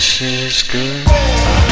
This is good.